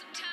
Sometimes.